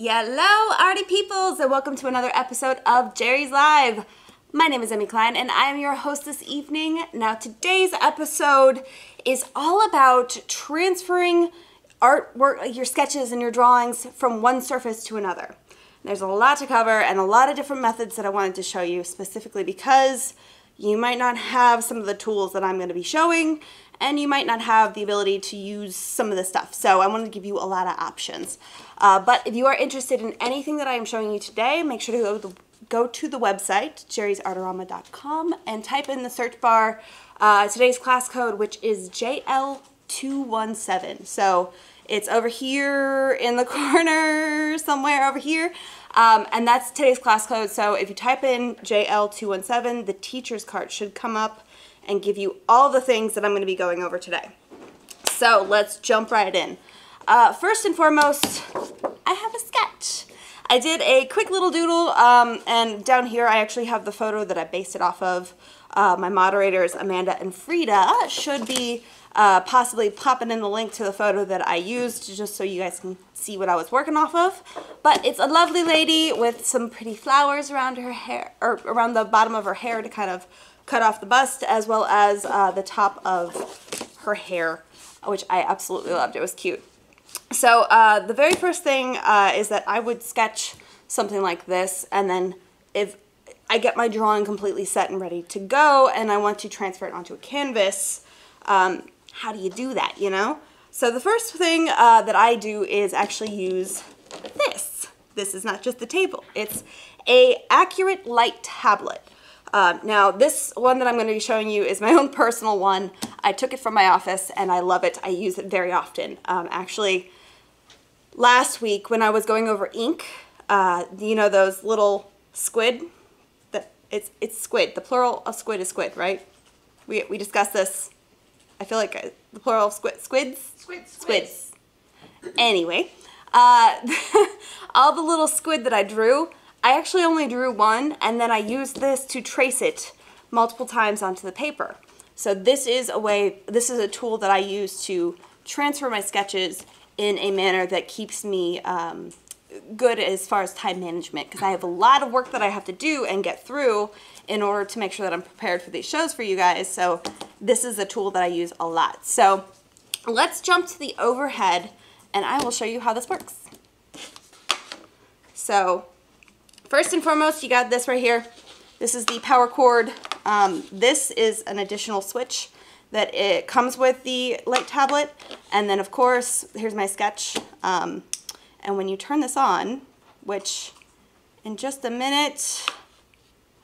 Hello, arty peoples, and welcome to another episode of Jerry's Live. My name is Emmy Kline, and I am your host this evening. Now, today's episode is all about transferring artwork, your sketches and your drawings from one surface to another. There's a lot to cover and a lot of different methods that I wanted to show you specifically because you might not have some of the tools that I'm going to be showing and you might not have the ability to use some of this stuff. So I wanted to give you a lot of options. Uh, but if you are interested in anything that I am showing you today, make sure to go to the, go to the website, jerrysartarama.com, and type in the search bar uh, today's class code, which is JL217. So it's over here in the corner, somewhere over here. Um, and that's today's class code. So if you type in JL217, the teacher's cart should come up and give you all the things that I'm going to be going over today. So let's jump right in. Uh, first and foremost, I have a sketch. I did a quick little doodle, um, and down here I actually have the photo that I based it off of. Uh, my moderators, Amanda and Frida, should be uh, possibly popping in the link to the photo that I used just so you guys can see what I was working off of. But it's a lovely lady with some pretty flowers around her hair, or around the bottom of her hair to kind of cut off the bust, as well as uh, the top of her hair, which I absolutely loved. It was cute. So uh, the very first thing uh, is that I would sketch something like this, and then if I get my drawing completely set and ready to go, and I want to transfer it onto a canvas, um, how do you do that, you know? So the first thing uh, that I do is actually use this. This is not just the table. It's a Accurate Light tablet. Uh, now this one that I'm going to be showing you is my own personal one. I took it from my office and I love it. I use it very often. Um, actually, last week when I was going over ink, uh, you know those little squid? That it's it's squid. The plural of squid is squid, right? We we discussed this. I feel like uh, the plural of squid squids. Squids. Squids. Anyway, uh, all the little squid that I drew, I actually only drew one, and then I used this to trace it multiple times onto the paper. So this is a way, this is a tool that I use to transfer my sketches in a manner that keeps me um, good as far as time management because I have a lot of work that I have to do and get through in order to make sure that I'm prepared for these shows for you guys. So this is a tool that I use a lot. So let's jump to the overhead and I will show you how this works. So first and foremost, you got this right here. This is the power cord. Um, this is an additional switch that it comes with the light tablet. And then of course, here's my sketch. Um, and when you turn this on, which in just a minute,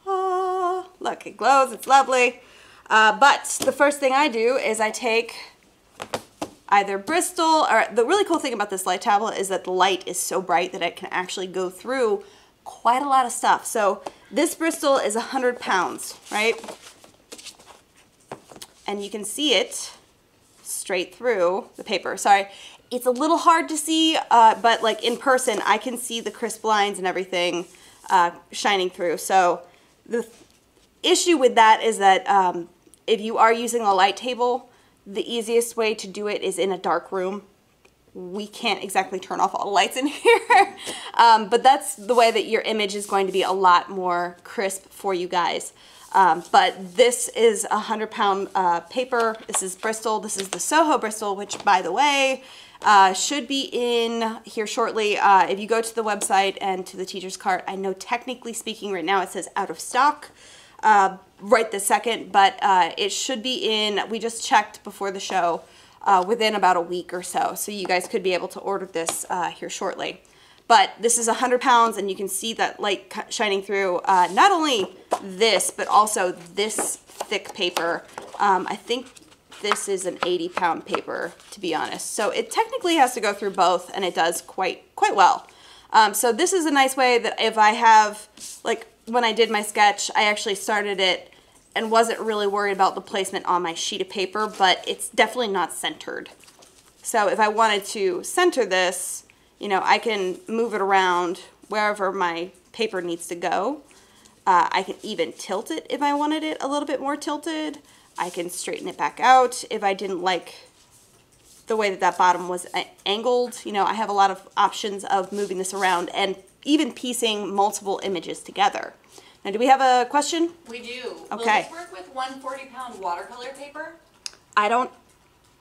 oh, look, it glows, it's lovely. Uh, but the first thing I do is I take either Bristol, or the really cool thing about this light tablet is that the light is so bright that it can actually go through quite a lot of stuff. So this Bristol is 100 pounds, right? And you can see it straight through the paper. Sorry, it's a little hard to see, uh, but like in person, I can see the crisp lines and everything uh, shining through. So the issue with that is that um, if you are using a light table, the easiest way to do it is in a dark room. We can't exactly turn off all the lights in here, um, but that's the way that your image is going to be a lot more crisp for you guys. Um, but this is a 100 pound uh, paper. This is Bristol. This is the Soho Bristol, which by the way, uh, should be in here shortly. Uh, if you go to the website and to the teacher's cart, I know technically speaking right now it says out of stock uh, right this second, but uh, it should be in, we just checked before the show, uh, within about a week or so. So you guys could be able to order this uh, here shortly. But this is 100 pounds and you can see that light shining through uh, not only this, but also this thick paper. Um, I think this is an 80 pound paper, to be honest. So it technically has to go through both and it does quite, quite well. Um, so this is a nice way that if I have, like when I did my sketch, I actually started it and wasn't really worried about the placement on my sheet of paper, but it's definitely not centered. So if I wanted to center this, you know, I can move it around wherever my paper needs to go. Uh, I can even tilt it if I wanted it a little bit more tilted. I can straighten it back out if I didn't like the way that that bottom was angled. You know, I have a lot of options of moving this around and even piecing multiple images together. Now, do we have a question? We do. Okay. Will this work with one 40 pound watercolor paper? I don't,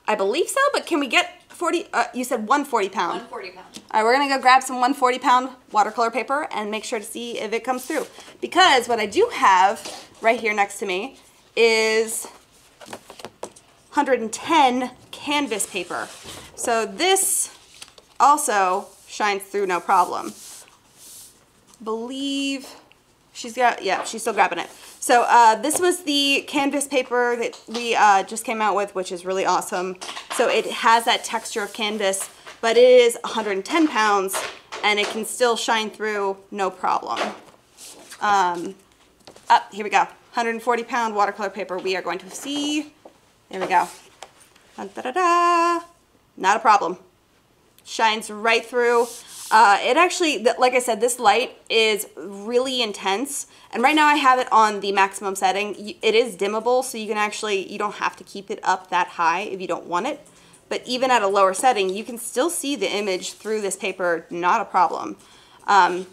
I believe so, but can we get 40, uh, you said 140 pound. One 40 pound. All right, we're gonna go grab some 140 pound watercolor paper and make sure to see if it comes through. Because what I do have right here next to me is 110 canvas paper. So this also shines through no problem. Believe she's got, yeah, she's still grabbing it. So uh, this was the canvas paper that we uh, just came out with, which is really awesome. So it has that texture of canvas, but it is 110 pounds and it can still shine through no problem. Um, up, here we go. 140 pound watercolor paper. We are going to see. There we go. Da, da, da. Not a problem. Shines right through. Uh, it actually, like I said, this light is really intense. And right now I have it on the maximum setting. It is dimmable, so you can actually, you don't have to keep it up that high if you don't want it. But even at a lower setting, you can still see the image through this paper, not a problem. Um,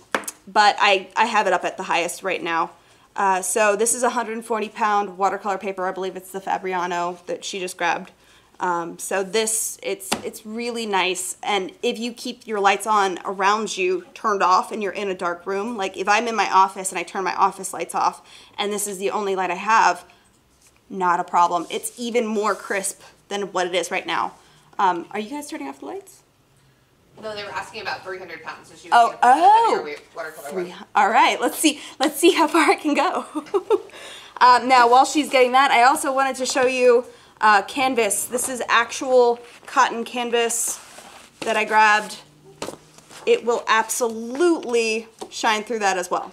but I, I have it up at the highest right now. Uh, so this is a 140 pound watercolor paper. I believe it's the Fabriano that she just grabbed. Um, so this, it's, it's really nice. And if you keep your lights on around you turned off and you're in a dark room, like if I'm in my office and I turn my office lights off and this is the only light I have, not a problem. It's even more crisp than what it is right now. Um, are you guys turning off the lights? No, they were asking about 300 pounds, so she was Oh, gonna put that in oh. your wa- watercolor Three. All right, let's see. Let's see how far it can go. um, now, while she's getting that, I also wanted to show you uh, canvas. This is actual cotton canvas that I grabbed. It will absolutely shine through that as well.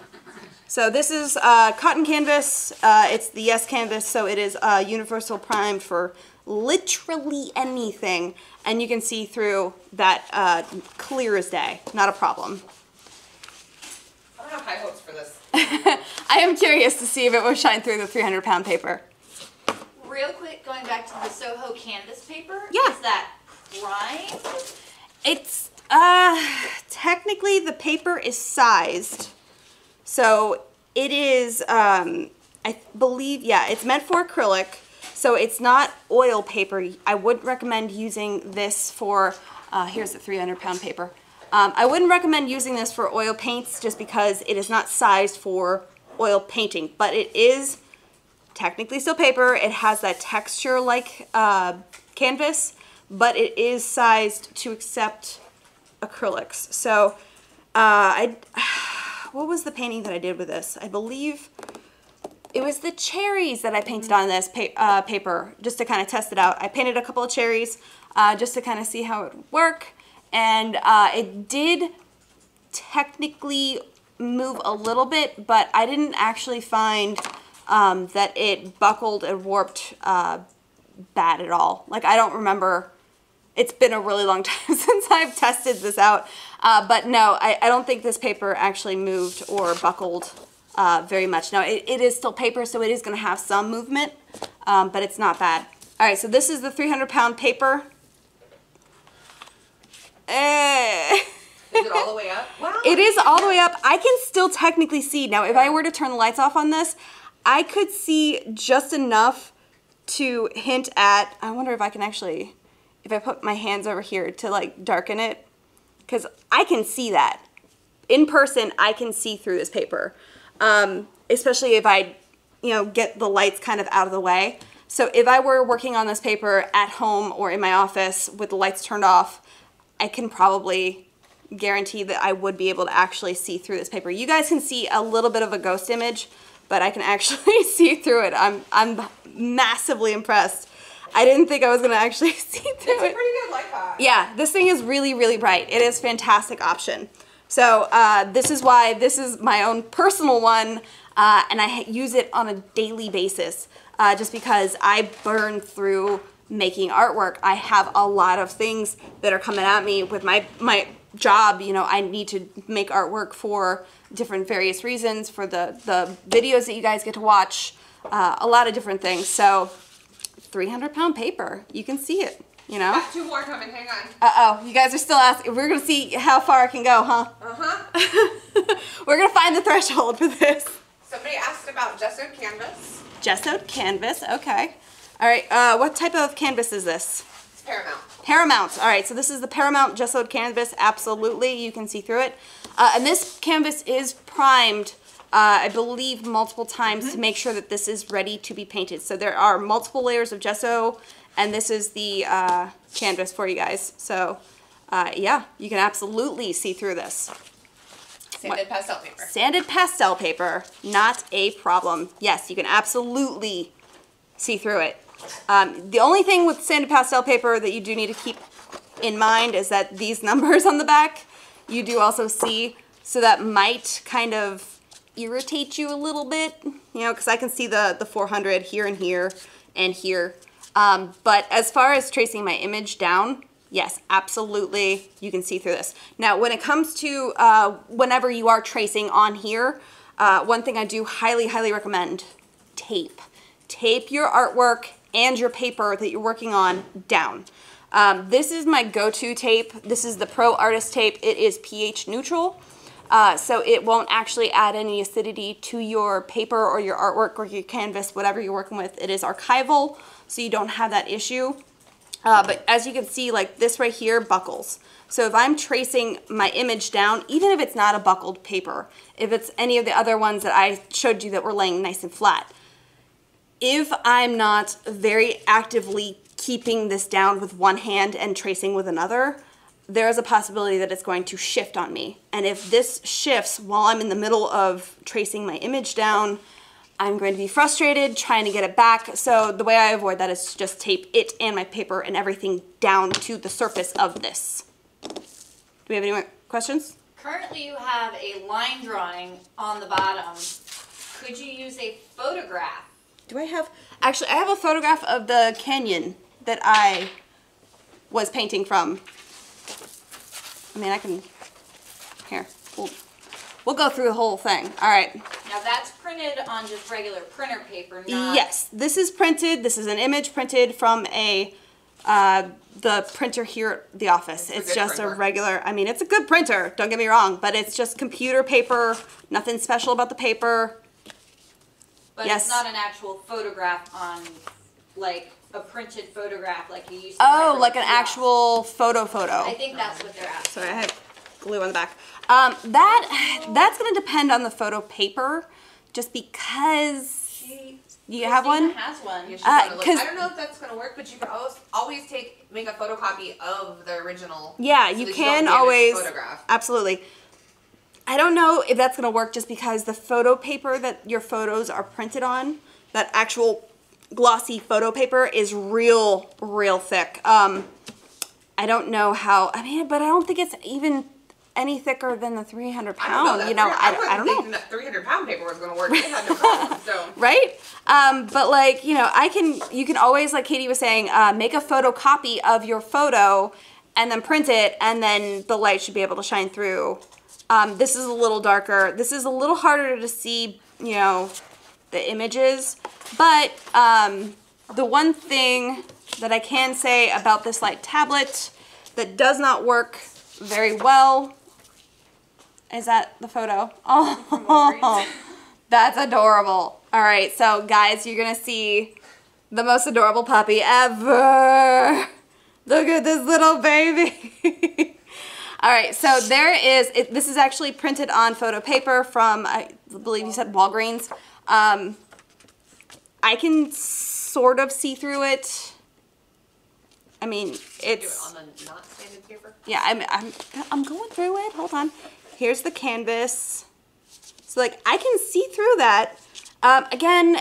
So this is uh, cotton canvas. Uh, it's the Yes canvas, so it is uh, universal primed for literally anything, and you can see through that uh, clear as day. Not a problem. I don't have high hopes for this. I am curious to see if it will shine through the 300 pound paper. Real quick, going back to the Soho canvas paper. Yeah. Is that right? It's, uh, technically the paper is sized. So it is, um, I believe, yeah, it's meant for acrylic. So it's not oil paper. I would recommend using this for, uh, here's the 300 pound paper. Um, I wouldn't recommend using this for oil paints just because it is not sized for oil painting, but it is technically still paper. It has that texture like uh, canvas, but it is sized to accept acrylics. So uh, I, what was the painting that I did with this? I believe it was the cherries that I painted on this pa- uh, paper just to kind of test it out. I painted a couple of cherries uh, just to kind of see how it would work. And uh, it did technically move a little bit, but I didn't actually find um, that it buckled and warped uh, bad at all. Like I don't remember. It's been a really long time since I've tested this out, uh, but no, I, I don't think this paper actually moved or buckled uh, very much. Now it, it is still paper, so it is going to have some movement, um, but it's not bad. All right, so this is the 300 pound paper. Eh. Is it all the way up? Wow. It is all the way up. I can still technically see. Now, if I were to turn the lights off on this, I could see just enough to hint at. I wonder if I can actually, if I put my hands over here to like darken it, because I can see that. In person, I can see through this paper, um, especially if I, you know, get the lights kind of out of the way. So if I were working on this paper at home or in my office with the lights turned off, I can probably guarantee that I would be able to actually see through this paper. You guys can see a little bit of a ghost image, but I can actually see through it. I'm I'm massively impressed. I didn't think I was gonna actually see through It's it. a pretty good light. Yeah, this thing is really, really bright. It is fantastic option. So uh, this is why this is my own personal one, uh, and I use it on a daily basis, uh, just because I burn through making artwork. I have a lot of things that are coming at me with my my job. You know, I need to make artwork for different various reasons, for the the videos that you guys get to watch, uh, a lot of different things. So 300 pound paper, you can see it. you know? Got two more coming. Hang on. Uh-oh, you guys are still asking. We're going to see how far I can go, huh? Uh huh. We're going to find the threshold for this. Somebody asked about gessoed canvas. Gessoed canvas, okay. All right, uh, what type of canvas is this? Paramount. Paramount. All right, so this is the Paramount gessoed canvas. Absolutely, you can see through it. Uh, and this canvas is primed, uh, I believe, multiple times to make sure that this is ready to be painted. So there are multiple layers of gesso, and this is the uh, canvas for you guys. So uh, yeah, you can absolutely see through this. Sanded pastel paper. Sanded pastel paper, not a problem. Yes, you can absolutely see through it. Um, the only thing with sanded pastel paper that you do need to keep in mind is that these numbers on the back, you do also see, so that might kind of irritate you a little bit, you know, because I can see the, the 400 here and here and here. Um, but as far as tracing my image down, yes, absolutely, you can see through this. Now, when it comes to uh, whenever you are tracing on here, uh, one thing I do highly, highly recommend, tape. Tape your artwork and your paper that you're working on down. Um, this is my go-to tape. This is the Pro Artist tape. It is pH neutral. Uh, so it won't actually add any acidity to your paper or your artwork or your canvas, whatever you're working with. It is archival, so you don't have that issue. Uh, but as you can see, like this right here buckles. So if I'm tracing my image down, even if it's not a buckled paper, if it's any of the other ones that I showed you that were laying nice and flat, if I'm not very actively keeping this down with one hand and tracing with another, there is a possibility that it's going to shift on me. And if this shifts while I'm in the middle of tracing my image down, I'm going to be frustrated trying to get it back. So the way I avoid that is to just tape it and my paper and everything down to the surface of this. Do we have any more questions? Currently, you have a line drawing on the bottom. Could you use a photograph? Do I have, actually I have a photograph of the canyon that I was painting from. I mean, I can, here, we'll, we'll go through the whole thing. All right. Now that's printed on just regular printer paper, not. Yes, this is printed. This is an image printed from a uh, the printer here at the office. It's It's, good just printer. a regular. I mean, it's a good printer. Don't get me wrong, but it's just computer paper. Nothing special about the paper. But Yes. it's not an actual photograph on, like, a printed photograph like you used to. Oh, like an the kiosk. actual photo photo. I think that's what they're asking. Sorry, I had glue on the back. Um, that that's gonna depend on the photo paper, just because. She, Do you have one? has one. You should Uh, wanna look. 'cause- I don't know if that's gonna work, but you can always always take make a photocopy of the original. Yeah, so you can don't damage the always. photograph. Absolutely. I don't know if that's gonna work just because the photo paper that your photos are printed on, that actual glossy photo paper, is real, real thick. Um, I don't know how. I mean, but I don't think it's even any thicker than the 300 I don't know You know, Three- I, I don't know. thinking that 300 pound paper was gonna work. They problem. So right? Um, but like you know, I can you can always like Katie was saying, uh, make a photocopy of your photo and then print it, and then the light should be able to shine through. Um, this is a little darker. This is a little harder to see, you know, the images. But um, the one thing that I can say about this light tablet that does not work very well is that the photo. Oh, that's adorable. All right, so guys, you're gonna see the most adorable puppy ever. Look at this little baby. All right, so there is, it, this is actually printed on photo paper from, I believe you said Walgreens. Um, I can sort of see through it. I mean, do it it's, on the not standard paper. yeah, I'm, I'm, I'm going through it. Hold on. Here's the canvas. So like I can see through that. Um, again,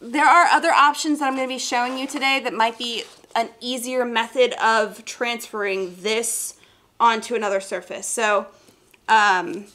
there are other options that I'm going to be showing you today that might be an easier method of transferring this onto another surface. So, um,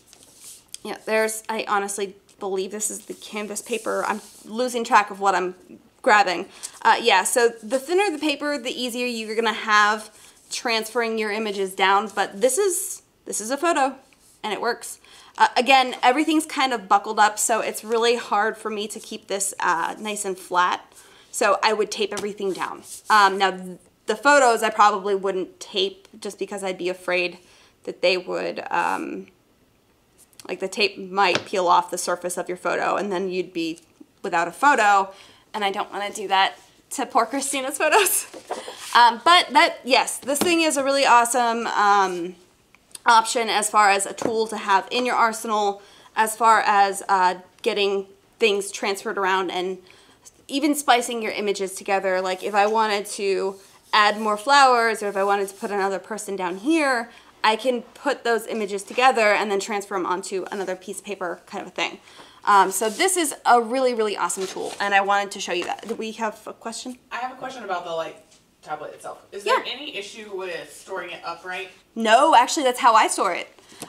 yeah, there's, I honestly believe this is the canvas paper. I'm losing track of what I'm grabbing. Uh, yeah, so the thinner the paper, the easier you're gonna have transferring your images down, but this is, this is a photo and it works. Uh, again, everything's kind of buckled up, so it's really hard for me to keep this uh, nice and flat. So I would tape everything down. Um, now, the photos I probably wouldn't tape just because I'd be afraid that they would, um, like the tape might peel off the surface of your photo and then you'd be without a photo. And I don't want to do that to poor Christina's photos. um, but that, yes, this thing is a really awesome um, option as far as a tool to have in your arsenal, as far as uh, getting things transferred around and even splicing your images together. Like if I wanted to add more flowers or if I wanted to put another person down here, I can put those images together and then transfer them onto another piece of paper kind of a thing. Um, so this is a really, really awesome tool, and I wanted to show you that. Do we have a question? I have a question about the like tablet itself. Is Yeah. there any issue with storing it upright? No, actually, that's how I store it.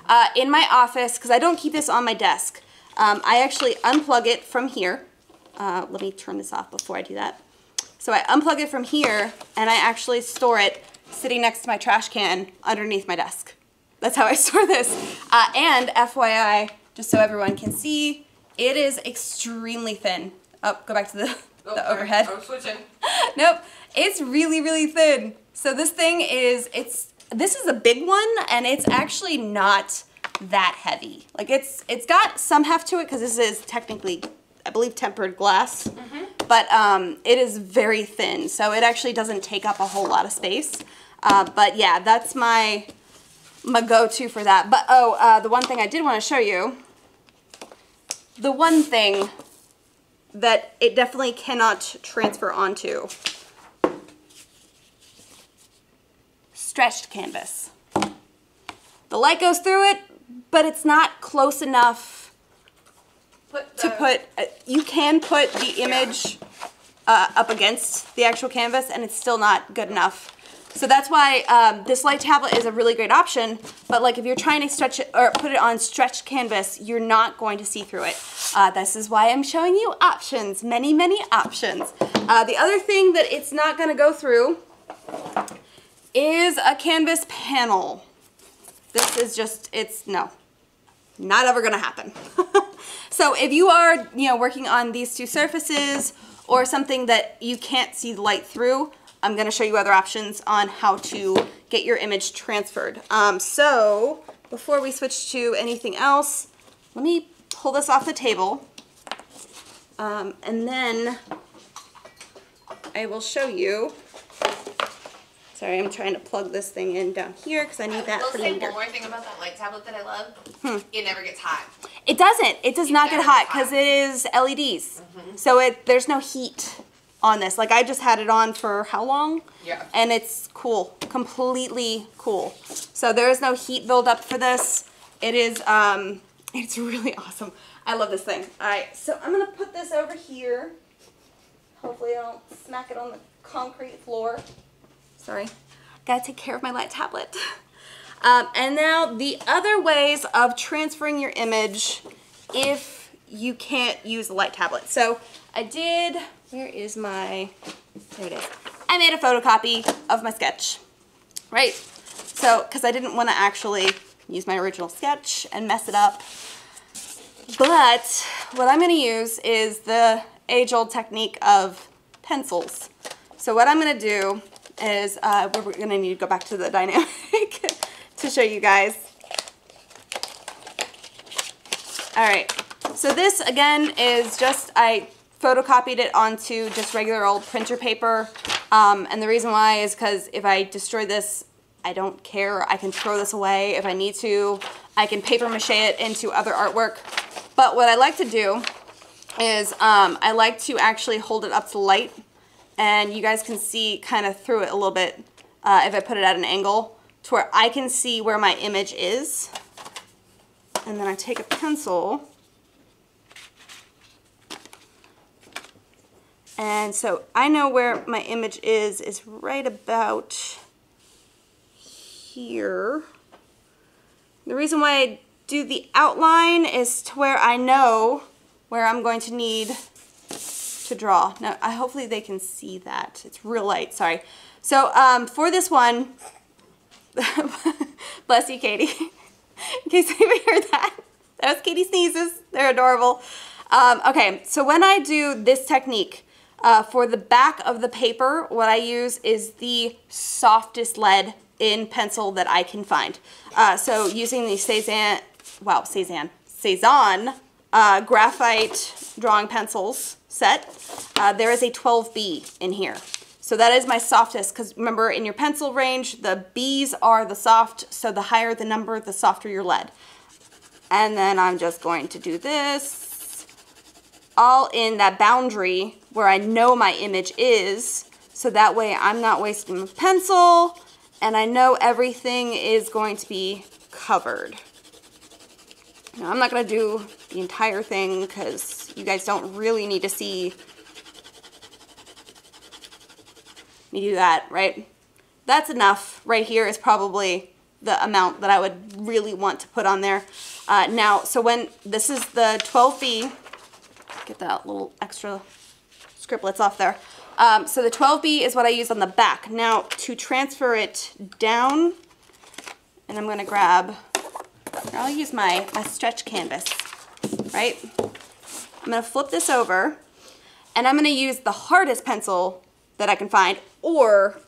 Uh, in my office, because I don't keep this on my desk, um, I actually unplug it from here. Uh, let me turn this off before I do that. So I unplug it from here, and I actually store it sitting next to my trash can underneath my desk. That's how I store this. Uh, and FYI, just so everyone can see, it is extremely thin. Oh, go back to the, Oh, overhead I was switching. nope, it's really, really thin. So this thing is, it's, this is a big one and it's actually not that heavy. Like it's, it's got some heft to it because this is technically, I believe tempered glass, but um, it is very thin. So it actually doesn't take up a whole lot of space. Uh, but yeah, that's my, my go-to for that. But oh, uh, the one thing I did want to show you, the one thing that it definitely cannot transfer onto. Stretched canvas. The light goes through it, but it's not close enough Put to put, uh, you can put the image uh, up against the actual canvas and it's still not good enough. So that's why um, this light tablet is a really great option, but like if you're trying to stretch it or put it on stretched canvas, you're not going to see through it. Uh, this is why I'm showing you options, many, many options. Uh, the other thing that it's not gonna go through is a canvas panel. This is just, it's, no, not ever gonna happen. so if you are, you know, working on these two surfaces or something that you can't see the light through, I'm gonna show you other options on how to get your image transferred. Um, so before we switch to anything else, let me pull this off the table. Um, and then I will show you. Sorry, I'm trying to plug this thing in down here because I need that I'll for say later. one more thing about that light tablet that I love. Hmm. It never gets hot. It doesn't. It does not get hot because it is LEDs. So it there's no heat on this. Like I just had it on for how long? Yeah. And it's cool, completely cool. So there is no heat buildup for this. It is um it's really awesome. I love this thing. All right, so I'm gonna put this over here. Hopefully I don't smack it on the concrete floor. Sorry. Gotta take care of my light tablet. Um, and now the other ways of transferring your image if you can't use the light tablet. So I did, where is my, there it is. I made a photocopy of my sketch, right? So, because I didn't want to actually use my original sketch and mess it up. But what I'm going to use is the age-old technique of pencils. So what I'm going to do is, uh, we're going to need to go back to the dynamic to show you guys. All right, so this again is just, I photocopied it onto just regular old printer paper. Um, and the reason why is because if I destroy this, I don't care. I can throw this away if I need to. I can paper mache it into other artwork. But what I like to do is um, I like to actually hold it up to light and you guys can see kind of through it a little bit uh, if I put it at an angle to where I can see where my image is. And then I take a pencil and so I know where my image is, is right about here. The reason why I do the outline is to where I know where I'm going to need to draw. Now, I, hopefully they can see that. It's real light, sorry. So um, for this one, bless you, Katie. In case anybody heard that. That was Katie sneezes. They're adorable. Um, okay, so when I do this technique, Uh, for the back of the paper, what I use is the softest lead in pencil that I can find. Uh, so using the Cezanne, wow, Cezanne, Cezanne uh, graphite drawing pencils set, uh, there is a 12B in here. So that is my softest, because remember in your pencil range, the B's are the soft, so the higher the number, the softer your lead. And then I'm just going to do this all in that boundary where I know my image is, so that way I'm not wasting my pencil, and I know everything is going to be covered. Now, I'm not going to do the entire thing because you guys don't really need to see me do that, right? That's enough. Right here is probably the amount that I would really want to put on there. Uh, now, so when this is the 12B, get that little extra scriptlets off there. Um, so the 12B is what I use on the back. Now, to transfer it down, and I'm going to grab, I'll use my, my stretch canvas, right? I'm to flip this over, and I'm going to use the hardest pencil that I can find, or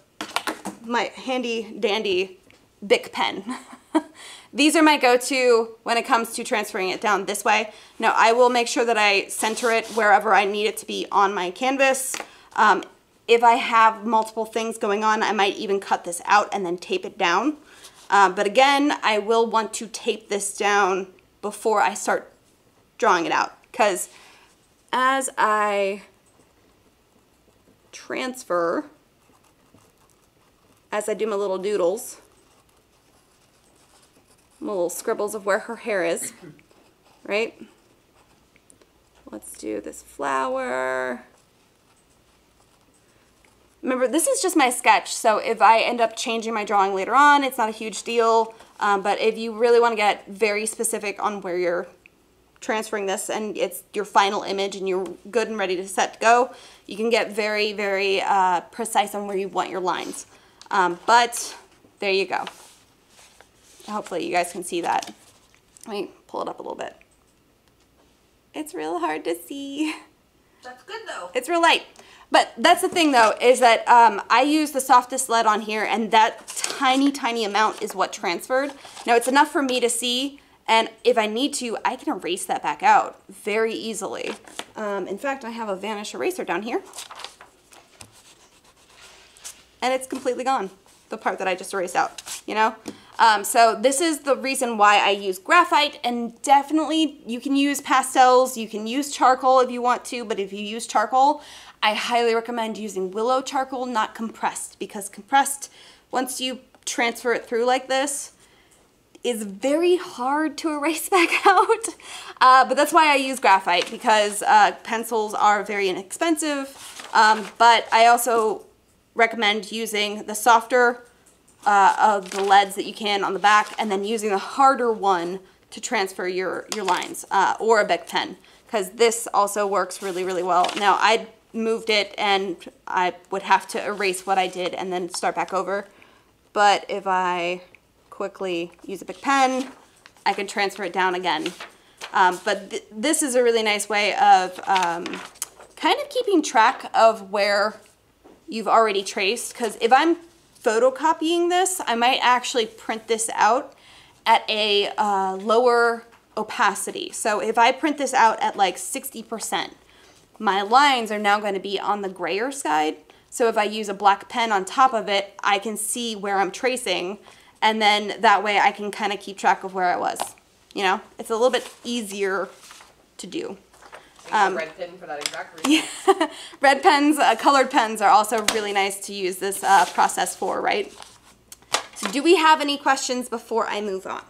my handy dandy Bic pen. These are my go-to when it comes to transferring it down this way. Now I will make sure that I center it wherever I need it to be on my canvas. Um, if I have multiple things going on, I might even cut this out and then tape it down. Uh, but again, I will want to tape this down before I start drawing it out because as I transfer, as I do my little doodles, my little scribbles of where her hair is, right? Let's do this flower. Remember, this is just my sketch, so if I end up changing my drawing later on, it's not a huge deal. Um, but if you really want to get very specific on where you're transferring this and it's your final image and you're good and ready to set to go, you can get very, very uh, precise on where you want your lines. Um, but there you go. Hopefully you guys can see that. Let me pull it up a little bit. It's real hard to see. That's good though. It's real light. But that's the thing though, is that um, I use the softest lead on here and that tiny, tiny amount is what transferred. Now it's enough for me to see and if I need to, I can erase that back out very easily. Um, in fact, I have a vanish eraser down here. And it's completely gone, the part that I just erased out, you know? Um, so this is the reason why I use graphite and definitely you can use pastels, you can use charcoal if you want to, but if you use charcoal, I highly recommend using willow charcoal, not compressed, because compressed, once you transfer it through like this, is very hard to erase back out. Uh, but that's why I use graphite, because uh, pencils are very inexpensive, um, but I also recommend using the softer uh, of the leads that you can on the back and then using the harder one to transfer your, your lines uh, or a Bic pen because this also works really, really well. Now I moved it and I would have to erase what I did and then start back over. But if I quickly use a Bic pen, I can transfer it down again. Um, but th this is a really nice way of um, kind of keeping track of where you've already traced because if I'm photocopying this, I might actually print this out at a uh, lower opacity. So if I print this out at like 60%, my lines are now going to be on the grayer side. So if I use a black pen on top of it, I can see where I'm tracing and then that way I can kind of keep track of where I was. You know, it's a little bit easier to do. Um, red pen for that exact reason. Yeah. red pens, uh, colored pens are also really nice to use this uh, process for, right? So do we have any questions before I move on?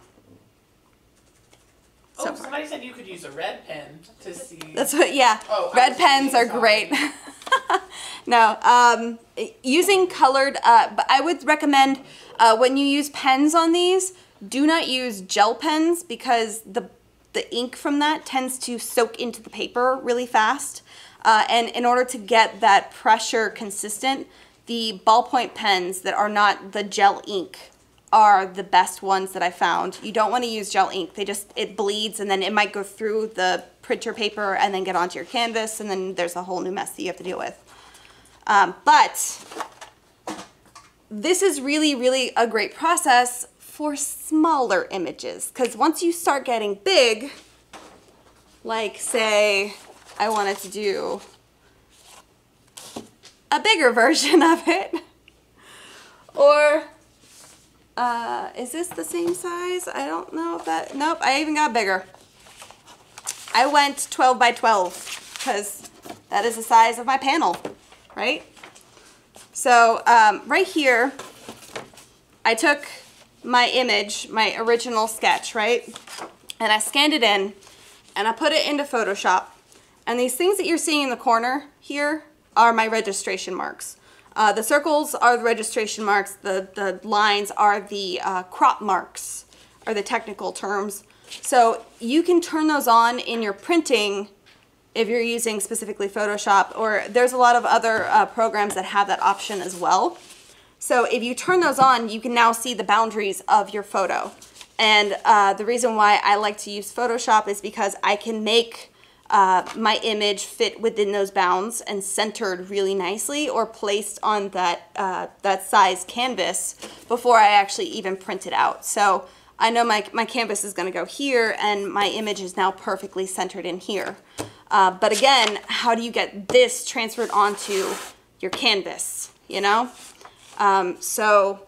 Oh, So far. somebody said you could use a red pen to see. That's what, yeah. Oh, Red pens are great. no, um, using colored, uh, but I would recommend uh, when you use pens on these, do not use gel pens because the the ink from that tends to soak into the paper really fast. Uh, and in order to get that pressure consistent, the ballpoint pens that are not the gel ink are the best ones that I found. You don't want to use gel ink. They just, it bleeds and then it might go through the printer paper and then get onto your canvas and then there's a whole new mess that you have to deal with. Um, but this is really, really a great process for smaller images because once you start getting big, like say I wanted to do a bigger version of it, or uh, is this the same size? I don't know if that, nope, I even got bigger. I went 12 by 12 because that is the size of my panel, right? So um, right here, I took my image, my original sketch, right? And I scanned it in and I put it into Photoshop. And these things that you're seeing in the corner here are my registration marks. Uh, the circles are the registration marks. The, the lines are the uh, crop marks, are the technical terms. So you can turn those on in your printing if you're using specifically Photoshop, or there's a lot of other uh, programs that have that option as well. So if you turn those on, you can now see the boundaries of your photo. And uh, the reason why I like to use Photoshop is because I can make uh, my image fit within those bounds and centered really nicely or placed on that, uh, that size canvas before I actually even print it out. So I know my, my canvas is gonna go here and my image is now perfectly centered in here. Uh, but again, how do you get this transferred onto your canvas, you know? Um, so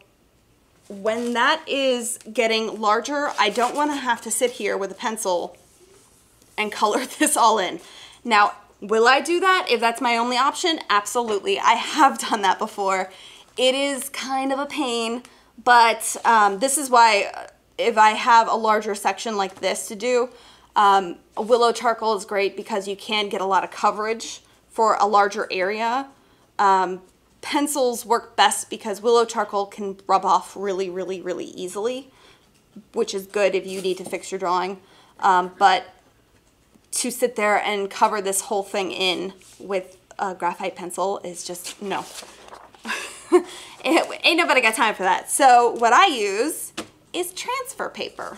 when that is getting larger, I don't wanna have to sit here with a pencil and color this all in. Now, will I do that if that's my only option? Absolutely. I have done that before. It is kind of a pain, but um, this is why uh, if I have a larger section like this to do, um, willow charcoal is great because you can get a lot of coverage for a larger area. Um, pencils work best because willow charcoal can rub off really, really, really easily, which is good if you need to fix your drawing. Um, but to sit there and cover this whole thing in with a graphite pencil is just no. Ain't nobody got time for that. So what I use is transfer paper.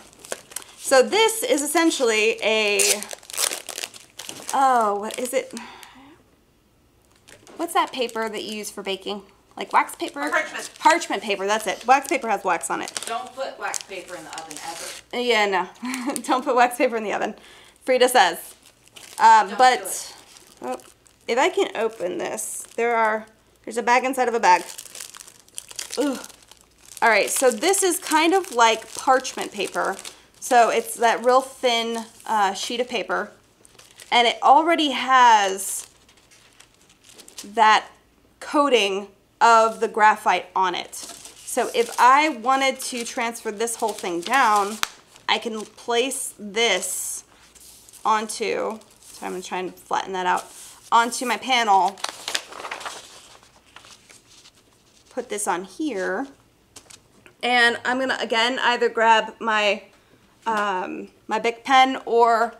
So this is essentially a, oh, what is it? What's that paper that you use for baking? Like wax paper? Parchment. Parchment paper, that's it. Wax paper has wax on it. Don't put wax paper in the oven ever. Yeah, no. Don't put wax paper in the oven. Frida says. Um, Don't but oh, if I can open this, there are, there's a bag inside of a bag. Ooh. All right, so this is kind of like parchment paper. So it's that real thin uh, sheet of paper. And it already has that coating of the graphite on it. So if I wanted to transfer this whole thing down, I can place this onto, so I'm gonna try and flatten that out, onto my panel. Put this on here. And I'm gonna, again, either grab my, um, my Bic pen or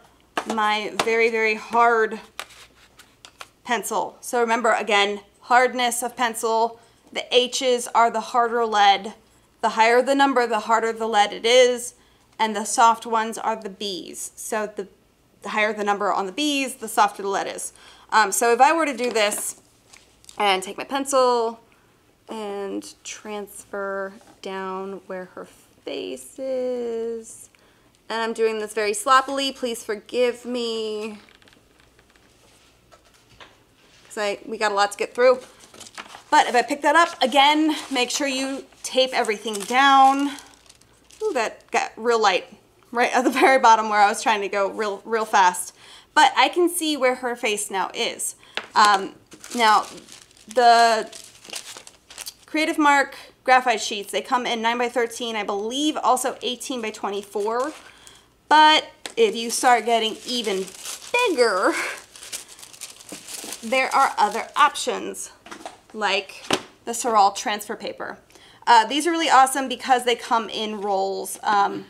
my very, very hard pencil. So remember, again, hardness of pencil. The H's are the harder lead. The higher the number, the harder the lead it is. And the soft ones are the B's. So the, the higher the number on the B's, the softer the lead is. Um, so if I were to do this and take my pencil and transfer down where her face is, and I'm doing this very sloppily, please forgive me because I we got a lot to get through. But if I pick that up, again, make sure you tape everything down. Ooh, that got real light right at the very bottom where I was trying to go real, real fast. But I can see where her face now is. Um, now, the Creative Mark graphite sheets, they come in 9 by 13, I believe also 18 by 24. But if you start getting even bigger, there are other options like the Saral transfer paper. Uh, these are really awesome because they come in rolls. Um,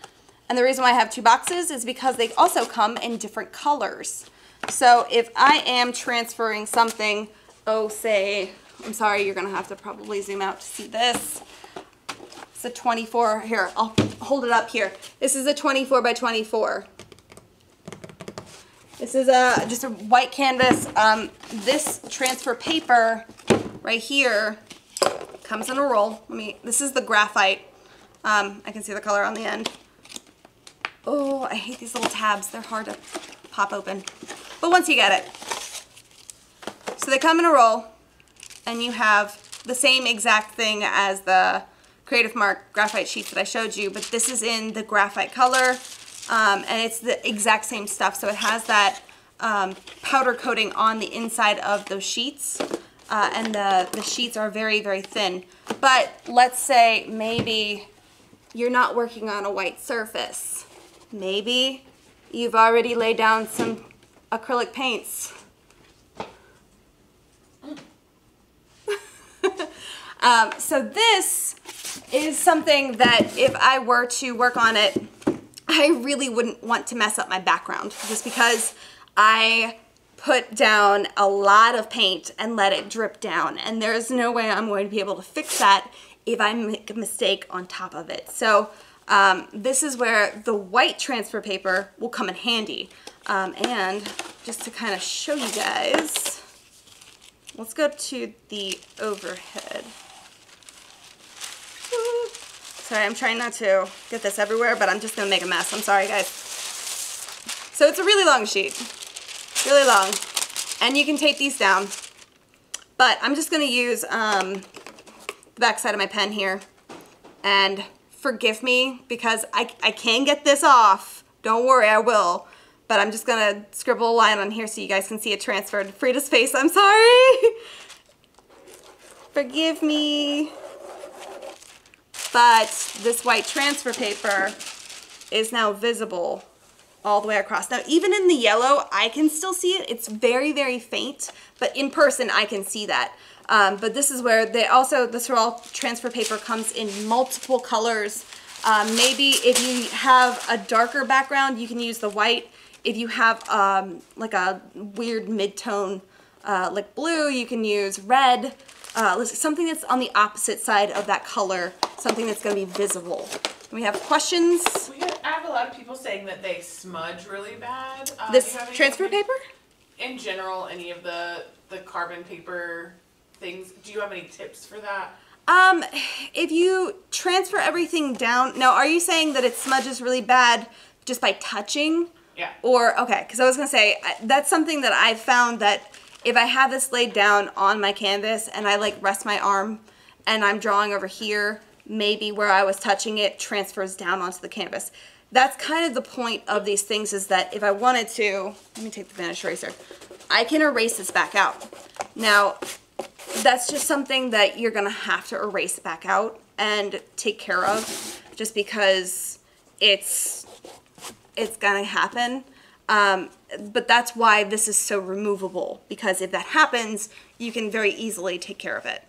and the reason why I have two boxes is because they also come in different colors. So if I am transferring something, oh say, I'm sorry, you're gonna have to probably zoom out to see this. It's a 24, here, I'll hold it up here. This is a 24 by 24. This is a just a white canvas. Um, this transfer paper right here comes in a roll. Let me, this is the graphite. Um, I can see the color on the end. Oh, I hate these little tabs. They're hard to pop open. But once you get it. So they come in a roll and you have the same exact thing as the Creative Mark graphite sheets that I showed you, but this is in the graphite color um, and it's the exact same stuff. So it has that um, powder coating on the inside of those sheets uh, and the, the sheets are very, very thin. But let's say maybe you're not working on a white surface. Maybe you've already laid down some acrylic paints. um, so this is something that if I were to work on it, I really wouldn't want to mess up my background just because I put down a lot of paint and let it drip down and there's no way I'm going to be able to fix that if I make a mistake on top of it. So um, this is where the white transfer paper will come in handy. Um, and just to kind of show you guys, let's go to the overhead. Sorry, I'm trying not to get this everywhere, but I'm just gonna make a mess. I'm sorry, guys. So it's a really long sheet, really long, and you can tape these down. But I'm just gonna use um, the back side of my pen here, and forgive me because I, I can get this off. Don't worry, I will. But I'm just gonna scribble a line on here so you guys can see it transferred. Frida's face, I'm sorry. Forgive me. But this white transfer paper is now visible all the way across. Now, even in the yellow, I can still see it. It's very, very faint, but in person, I can see that. Um, but this is where they also, this Saral transfer paper comes in multiple colors. Um, maybe if you have a darker background, you can use the white. If you have um, like a weird mid-tone uh, like blue, you can use red. Uh, something that's on the opposite side of that color, something that's going to be visible. We have questions. We have, I have a lot of people saying that they smudge really bad. Uh, this transfer paper? In general, any of the the carbon paper things. Do you have any tips for that? Um, if you transfer everything down, now are you saying that it smudges really bad just by touching? Yeah. Or, okay, because I was going to say, that's something that I've found that if I have this laid down on my canvas and I like rest my arm and I'm drawing over here, maybe where I was touching it transfers down onto the canvas. That's kind of the point of these things is that if I wanted to, let me take the vanish eraser, I can erase this back out. Now, that's just something that you're gonna have to erase back out and take care of just because it's it's gonna happen. Um, but that's why this is so removable because if that happens, you can very easily take care of it.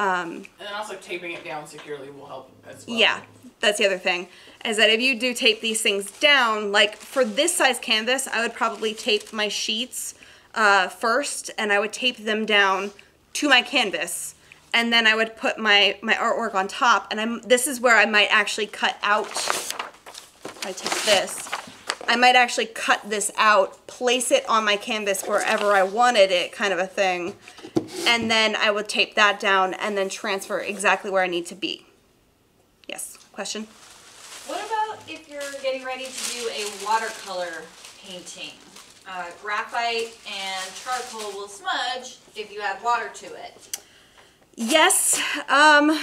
Um, and then also taping it down securely will help as well. Yeah, that's the other thing. Is that if you do tape these things down, like for this size canvas, I would probably tape my sheets uh, first and I would tape them down to my canvas and then I would put my, my artwork on top and I'm, this is where I might actually cut out, I take this, I might actually cut this out, place it on my canvas wherever I wanted it kind of a thing, and then I would tape that down and then transfer exactly where I need to be. Yes, question? What about if you're getting ready to do a watercolor painting? Uh, graphite and charcoal will smudge if you add water to it. Yes. Um,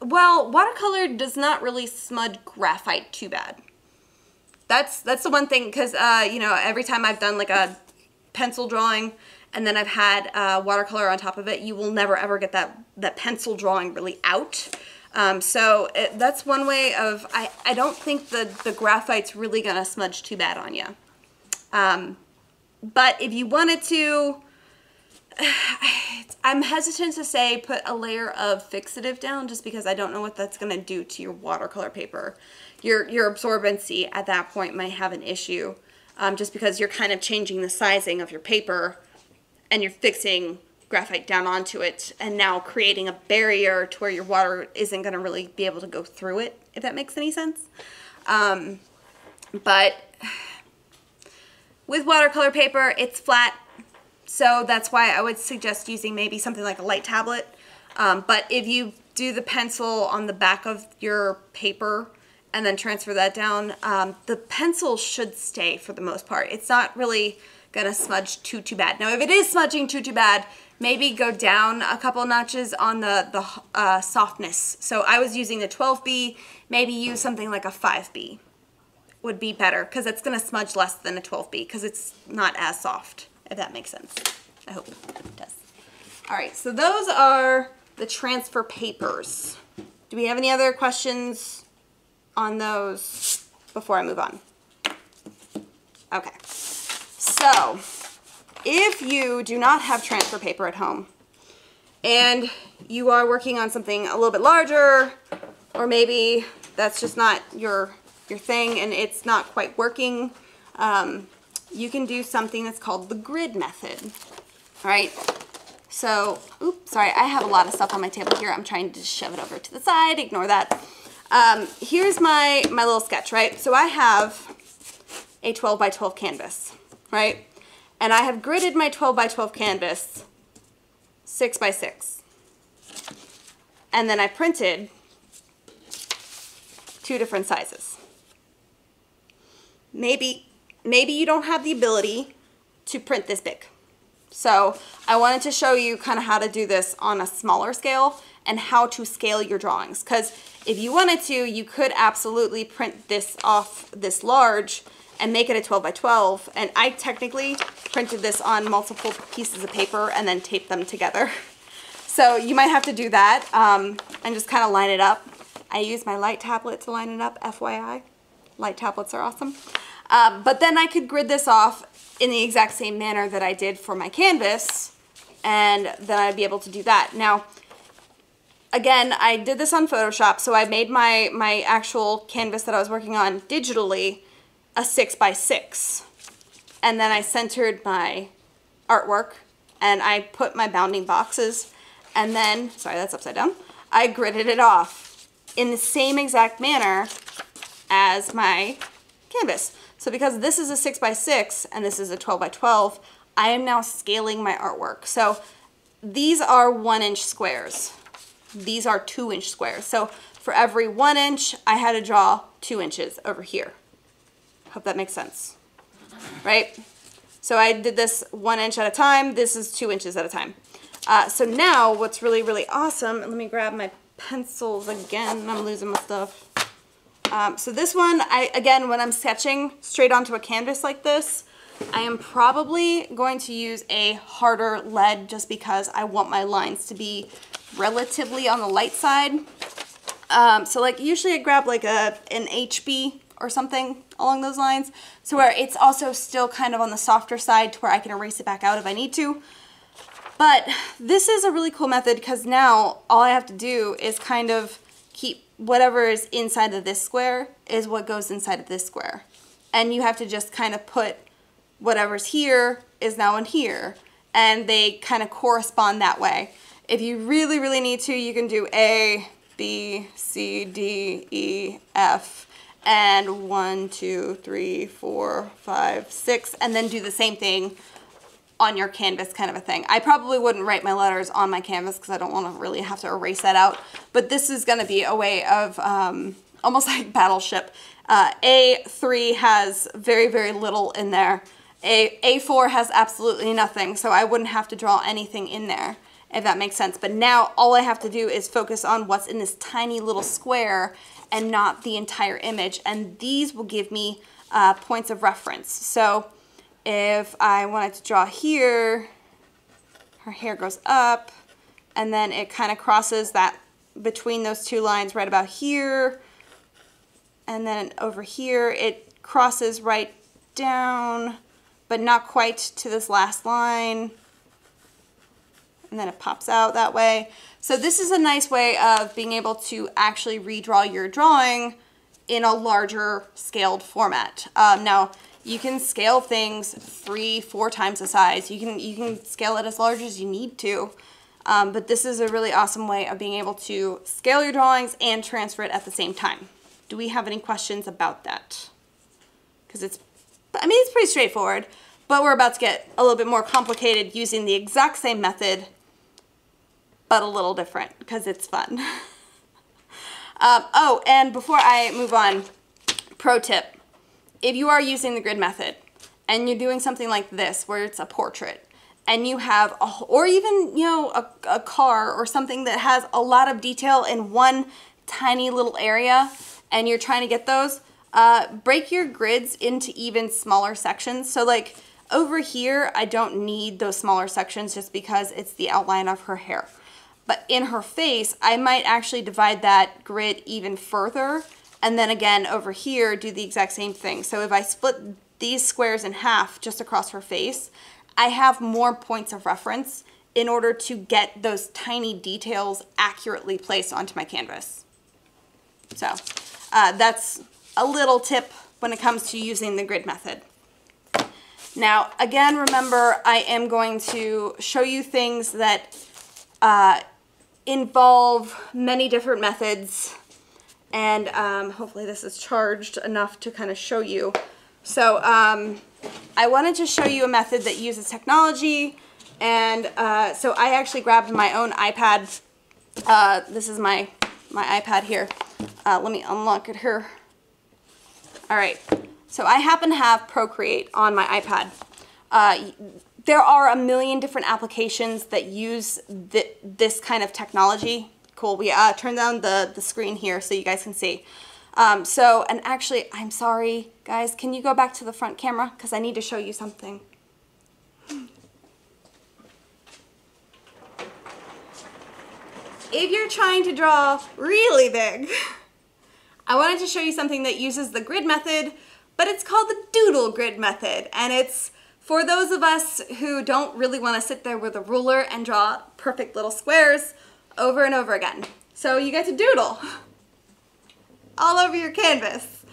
well, watercolor does not really smudge graphite too bad. That's that's the one thing because uh, you know every time I've done like a pencil drawing and then I've had uh, watercolor on top of it, you will never ever get that that pencil drawing really out. Um, so it, that's one way of I I don't think the the graphite's really gonna smudge too bad on you. Um, but if you wanted to, I'm hesitant to say put a layer of fixative down just because I don't know what that's going to do to your watercolor paper. Your, your absorbency at that point might have an issue um, just because you're kind of changing the sizing of your paper and you're fixing graphite down onto it and now creating a barrier to where your water isn't going to really be able to go through it, if that makes any sense. Um, but with watercolor paper, it's flat, so that's why I would suggest using maybe something like a light tablet Um, but if you do the pencil on the back of your paper and then transfer that down, um, the pencil should stay for the most part. It's not really gonna smudge too too bad. Now, if it is smudging too too bad, maybe go down a couple notches on the the uh, softness. So I was using the 12B. Maybe use something like a 5B would be better because it's gonna smudge less than a 12B because it's not as soft. If that makes sense. I hope it does. All right, so those are the transfer papers. Do we have any other questions on those before I move on? Okay. So, if you do not have transfer paper at home and you are working on something a little bit larger or maybe that's just not your your thing and it's not quite working, um, you can do something that's called the grid method. All right. So, oops, sorry, I have a lot of stuff on my table here. I'm trying to shove it over to the side. Ignore that. Um, here's my, my little sketch, right? So I have a 12 by 12 canvas, right? And I have gridded my 12 by 12 canvas six by six. And then I printed two different sizes. Maybe, maybe you don't have the ability to print this big. So I wanted to show you kind of how to do this on a smaller scale and how to scale your drawings. Because if you wanted to, you could absolutely print this off this large and make it a 12 by 12. And I technically printed this on multiple pieces of paper and then taped them together. So you might have to do that um, and just kind of line it up. I use my light tablet to line it up, FYI. Light tablets are awesome. Um, but then I could grid this off in the exact same manner that I did for my canvas and then I'd be able to do that. Now, again, I did this on Photoshop, so I made my, my actual canvas that I was working on digitally a six by six. And then I centered my artwork and I put my bounding boxes and then, sorry, that's upside down, I gridded it off in the same exact manner as my canvas. So because this is a 6 by 6 and this is a 12 by 12, I am now scaling my artwork. So these are 1 inch squares. These are 2 inch squares. So for every 1 inch, I had to draw 2 inches over here. Hope that makes sense. Right? So I did this 1 inch at a time. This is 2 inches at a time. Uh, so now what's really, really awesome, let me grab my pencils again. I'm losing my stuff. Um, so this one, I again, when I'm sketching straight onto a canvas like this, I am probably going to use a harder lead just because I want my lines to be relatively on the light side. Um, so like usually I grab like a an HB or something along those lines. So where it's also still kind of on the softer side to where I can erase it back out if I need to. But this is a really cool method because now all I have to do is kind of keep whatever is inside of this square is what goes inside of this square. And you have to just kind of put whatever's here is now in here. And they kind of correspond that way. If you really, really need to, you can do A, B, C, D, E, F, and one, two, three, four, five, six, and then do the same thing on your canvas kind of a thing. I probably wouldn't write my letters on my canvas because I don't want to really have to erase that out. But this is going to be a way of um, almost like Battleship. Uh, A3 has very, very little in there. A, A4 has absolutely nothing, so I wouldn't have to draw anything in there, if that makes sense. But now all I have to do is focus on what's in this tiny little square and not the entire image. And these will give me uh, points of reference. So if I wanted to draw here, her hair goes up, and then it kind of crosses that between those two lines right about here, and then over here it crosses right down, but not quite to this last line, and then it pops out that way. So this is a nice way of being able to actually redraw your drawing in a larger scaled format. Um, now, you can scale things three, four times the size. You can you can scale it as large as you need to. Um, but this is a really awesome way of being able to scale your drawings and transfer it at the same time. Do we have any questions about that? Because it's, I mean, it's pretty straightforward, but we're about to get a little bit more complicated using the exact same method, but a little different because it's fun. um, oh, and before I move on, pro tip. If you are using the grid method and you're doing something like this where it's a portrait and you have, a, or even, you know, a, a car or something that has a lot of detail in one tiny little area and you're trying to get those, uh, break your grids into even smaller sections. So like over here, I don't need those smaller sections just because it's the outline of her hair. But in her face, I might actually divide that grid even further. And then again, over here, do the exact same thing. So if I split these squares in half just across her face, I have more points of reference in order to get those tiny details accurately placed onto my canvas. So uh, that's a little tip when it comes to using the grid method. Now, again, remember, I am going to show you things that uh, involve many different methods and um, hopefully this is charged enough to kind of show you. So um, I wanted to show you a method that uses technology and uh, so I actually grabbed my own iPad. Uh, this is my, my iPad here. Uh, let me unlock it here. All right, so I happen to have Procreate on my iPad. There are a million different applications that use th this kind of technology. Cool, we uh, turn down the, the screen here so you guys can see. Um, so, and actually, I'm sorry, guys, can you go back to the front camera? Because I need to show you something. If you're trying to draw really big, I wanted to show you something that uses the grid method, but it's called the doodle grid method. And it's for those of us who don't really want to sit there with a ruler and draw perfect little squares over and over again. So you get to doodle all over your canvas.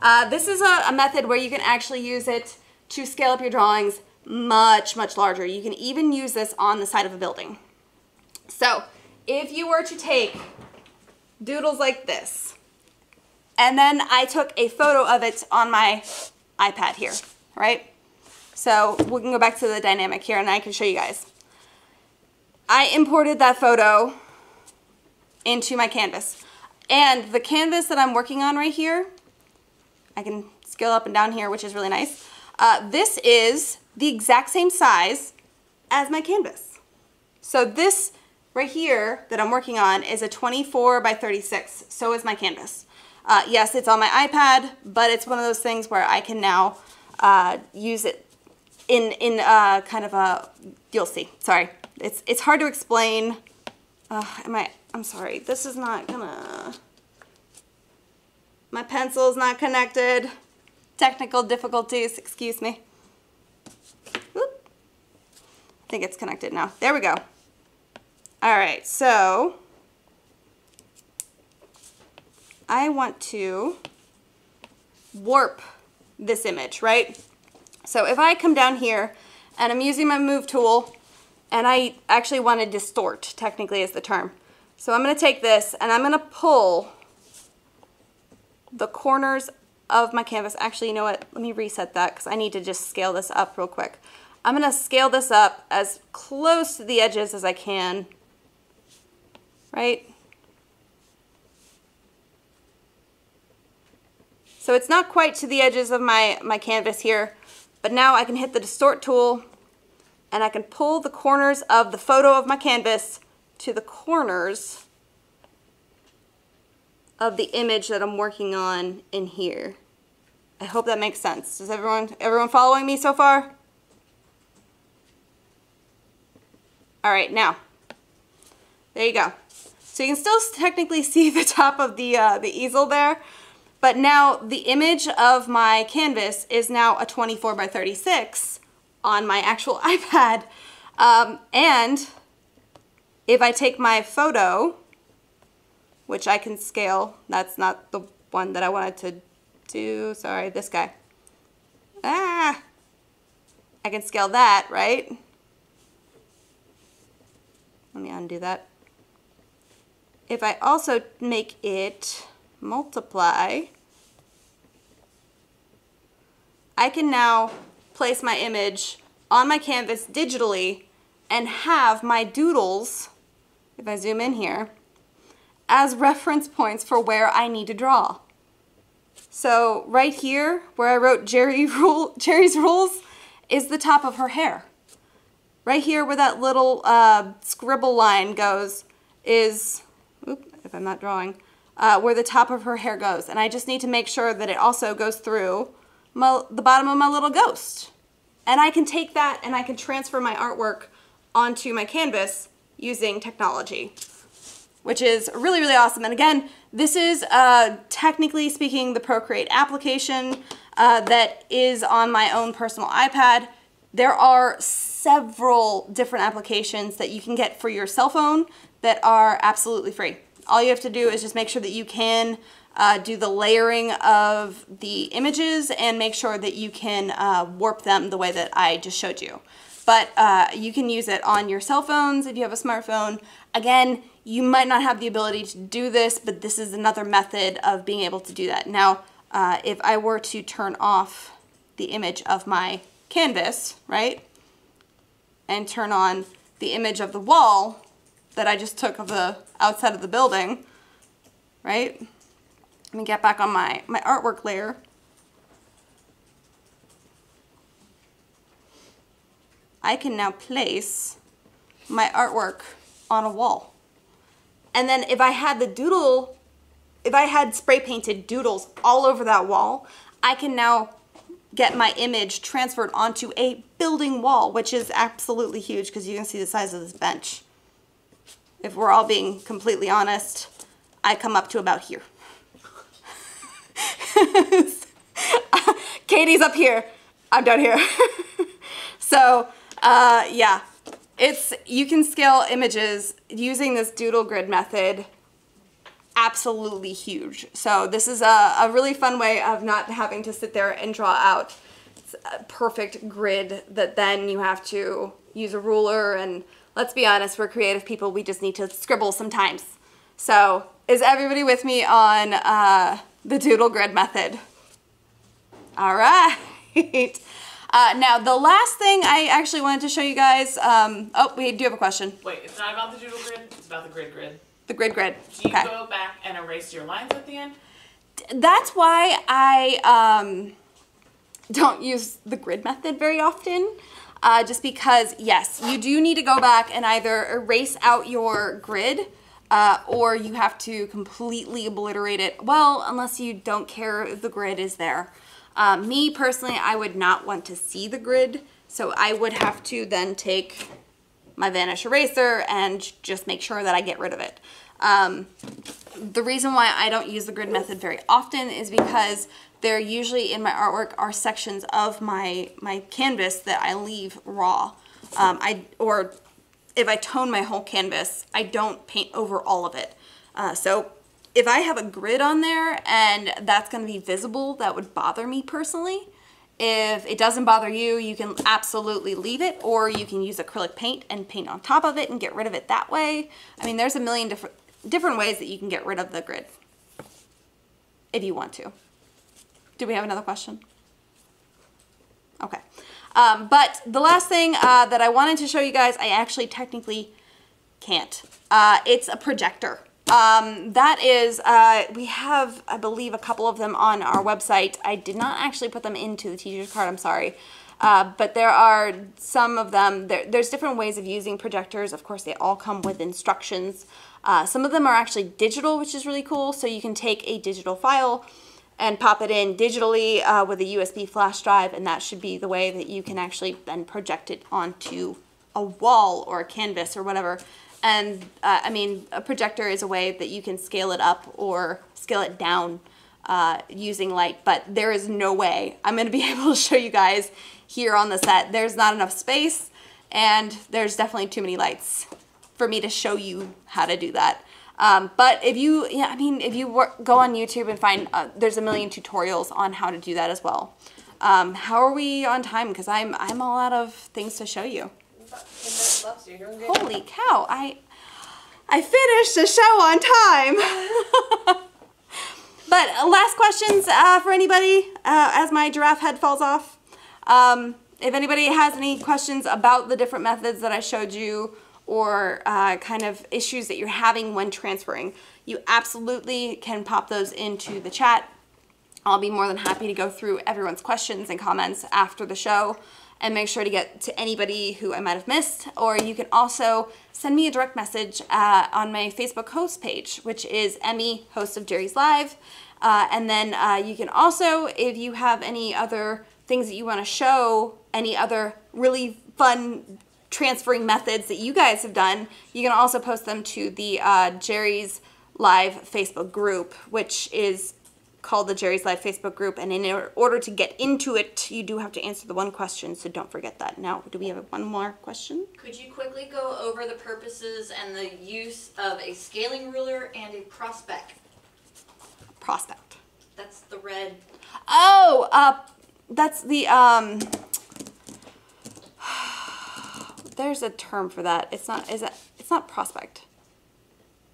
Uh, this is a, a method where you can actually use it to scale up your drawings much, much larger. You can even use this on the side of a building. So if you were to take doodles like this, and then I took a photo of it on my iPad here, right? So we can go back to the dynamic here and I can show you guys. I imported that photo into my canvas. And the canvas that I'm working on right here, I can scale up and down here, which is really nice. Uh, this is the exact same size as my canvas. So this right here that I'm working on is a 24 by 36. So is my canvas. Uh, yes, it's on my iPad, but it's one of those things where I can now uh, use it in in uh, kind of a. You'll see. Sorry, it's it's hard to explain. Uh, am I? I'm sorry. This is not gonna. My pencil's not connected. Technical difficulties. Excuse me. Whoop. I think it's connected now. There we go. All right, so I want to warp this image, right? So if I come down here and I'm using my move tool and I actually want to distort, technically is the term. So I'm going to take this and I'm going to pull the corners of my canvas. Actually, you know what? Let me reset that because I need to just scale this up real quick. I'm going to scale this up as close to the edges as I can, right? So it's not quite to the edges of my, my canvas here, but now I can hit the distort tool and I can pull the corners of the photo of my canvas to the corners of the image that I'm working on in here. I hope that makes sense. Does everyone, everyone following me so far? All right, now, there you go. So you can still technically see the top of the, uh, the easel there, but now the image of my canvas is now a 24 by 36 on my actual iPad. Um, and if I take my photo, which I can scale, that's not the one that I wanted to do, sorry, this guy. Ah, I can scale that, right? Let me undo that. If I also make it multiply, I can now place my image on my canvas digitally and have my doodles if I zoom in here, as reference points for where I need to draw. So right here, where I wrote Jerry rule, Jerry's rules, is the top of her hair. Right here where that little uh, scribble line goes is, oop, if I'm not drawing, uh, where the top of her hair goes. And I just need to make sure that it also goes through my, the bottom of my little ghost. And I can take that and I can transfer my artwork onto my canvas using technology, which is really, really awesome. And again, this is uh, technically speaking the Procreate application uh, that is on my own personal iPad. There are several different applications that you can get for your cell phone that are absolutely free. All you have to do is just make sure that you can uh, do the layering of the images and make sure that you can uh, warp them the way that I just showed you. But uh, you can use it on your cell phones if you have a smartphone. Again, you might not have the ability to do this, but this is another method of being able to do that. Now, uh, if I were to turn off the image of my canvas, right, and turn on the image of the wall that I just took of the outside of the building, right? Let me get back on my, my artwork layer. I can now place my artwork on a wall. And then if I had the doodle, if I had spray painted doodles all over that wall, I can now get my image transferred onto a building wall, which is absolutely huge because you can see the size of this bench. If we're all being completely honest, I come up to about here. Katie's up here. I'm down here. so, uh, yeah, it's you can scale images using this doodle grid method absolutely huge. So this is a, a really fun way of not having to sit there and draw out a perfect grid that then you have to use a ruler and let's be honest, we're creative people. We just need to scribble sometimes. So is everybody with me on uh, the doodle grid method? All right. Uh, now, the last thing I actually wanted to show you guys, um, oh, we do have a question. Wait, it's not about the doodle grid, it's about the grid grid. The grid grid. Do you okay. go back and erase your lines at the end? That's why I um, don't use the grid method very often. Uh, just because, yes, you do need to go back and either erase out your grid uh, or you have to completely obliterate it. Well, unless you don't care the grid is there. Um, me personally, I would not want to see the grid, so I would have to then take my vanish eraser and just make sure that I get rid of it. Um, the reason why I don't use the grid method very often is because there usually in my artwork are sections of my, my canvas that I leave raw. Um, I, or if I tone my whole canvas, I don't paint over all of it. Uh, so if I have a grid on there and that's going to be visible, that would bother me personally. If it doesn't bother you, you can absolutely leave it or you can use acrylic paint and paint on top of it and get rid of it that way. I mean, there's a million different different ways that you can get rid of the grid if you want to. Do we have another question? Okay. Um, but the last thing uh, that I wanted to show you guys, I actually technically can't. Uh, it's a projector. Um, that is, uh, we have, I believe, a couple of them on our website. I did not actually put them into the teacher's card, I'm sorry. Uh, but there are some of them, there, there's different ways of using projectors. Of course, they all come with instructions. Uh, some of them are actually digital, which is really cool. So you can take a digital file and pop it in digitally uh, with a USB flash drive, and that should be the way that you can actually then project it onto a wall or a canvas or whatever. And uh, I mean, a projector is a way that you can scale it up or scale it down uh, using light, but there is no way I'm gonna be able to show you guys here on the set. There's not enough space and there's definitely too many lights for me to show you how to do that. Um, but if you, yeah, I mean, if you work, go on YouTube and find, uh, there's a million tutorials on how to do that as well. Um, how are we on time? Because I'm, I'm all out of things to show you. Holy cow! I I finished the show on time. but uh, last questions uh, for anybody uh, as my giraffe head falls off. Um, if anybody has any questions about the different methods that I showed you, or uh, kind of issues that you're having when transferring, you absolutely can pop those into the chat. I'll be more than happy to go through everyone's questions and comments after the show and make sure to get to anybody who I might have missed. Or you can also send me a direct message uh, on my Facebook host page, which is Emmy, host of Jerry's Live. Uh, and then uh, you can also, if you have any other things that you want to show, any other really fun transferring methods that you guys have done, you can also post them to the uh, Jerry's Live Facebook group, which is called the Jerry's Live Facebook group. And in order to get into it, you do have to answer the one question, so don't forget that. Now, do we have one more question? Could you quickly go over the purposes and the use of a scaling ruler and a prospect? Prospect. That's the red. Oh, uh, that's the um. There's a term for that. It's not. Is it? It's not prospect.